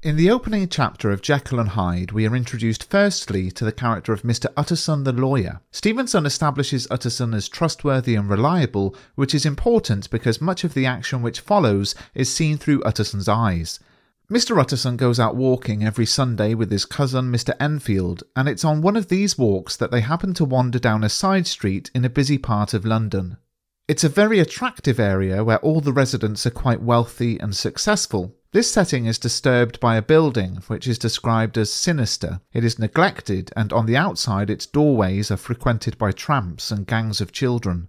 In the opening chapter of Jekyll and Hyde, we are introduced firstly to the character of Mr. Utterson the lawyer. Stevenson establishes Utterson as trustworthy and reliable, which is important because much of the action which follows is seen through Utterson's eyes. Mr. Utterson goes out walking every Sunday with his cousin Mr. Enfield, and it's on one of these walks that they happen to wander down a side street in a busy part of London. It's a very attractive area where all the residents are quite wealthy and successful, this setting is disturbed by a building which is described as sinister. It is neglected, and on the outside its doorways are frequented by tramps and gangs of children.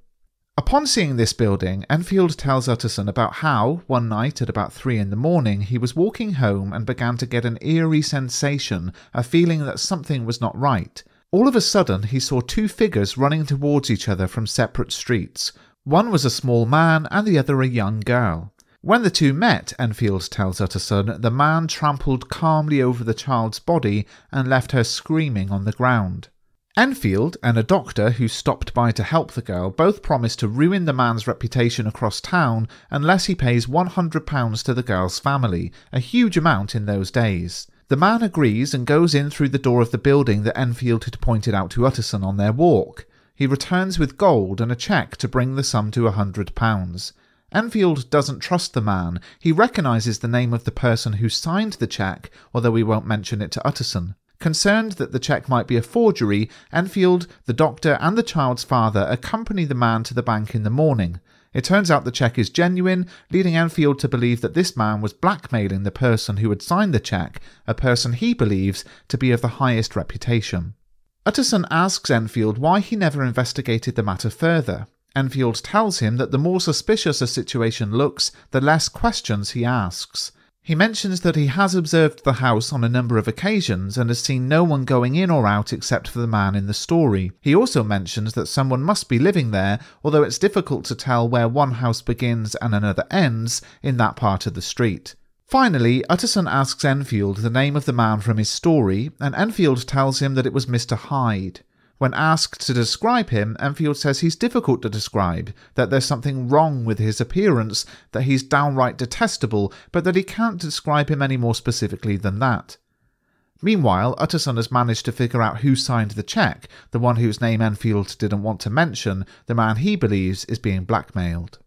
Upon seeing this building, Enfield tells Utterson about how, one night at about three in the morning, he was walking home and began to get an eerie sensation, a feeling that something was not right. All of a sudden, he saw two figures running towards each other from separate streets. One was a small man and the other a young girl. When the two met, Enfield tells Utterson, the man trampled calmly over the child's body and left her screaming on the ground. Enfield and a doctor who stopped by to help the girl both promise to ruin the man's reputation across town unless he pays £100 to the girl's family, a huge amount in those days. The man agrees and goes in through the door of the building that Enfield had pointed out to Utterson on their walk. He returns with gold and a cheque to bring the sum to £100. Enfield doesn't trust the man. He recognises the name of the person who signed the cheque, although he won't mention it to Utterson. Concerned that the cheque might be a forgery, Enfield, the doctor, and the child's father accompany the man to the bank in the morning. It turns out the cheque is genuine, leading Enfield to believe that this man was blackmailing the person who had signed the cheque, a person he believes to be of the highest reputation. Utterson asks Enfield why he never investigated the matter further. Enfield tells him that the more suspicious a situation looks, the less questions he asks. He mentions that he has observed the house on a number of occasions and has seen no one going in or out except for the man in the story. He also mentions that someone must be living there, although it's difficult to tell where one house begins and another ends in that part of the street. Finally, Utterson asks Enfield the name of the man from his story, and Enfield tells him that it was Mr. Hyde. When asked to describe him, Enfield says he's difficult to describe, that there's something wrong with his appearance, that he's downright detestable, but that he can't describe him any more specifically than that. Meanwhile, Utterson has managed to figure out who signed the cheque, the one whose name Enfield didn't want to mention, the man he believes is being blackmailed.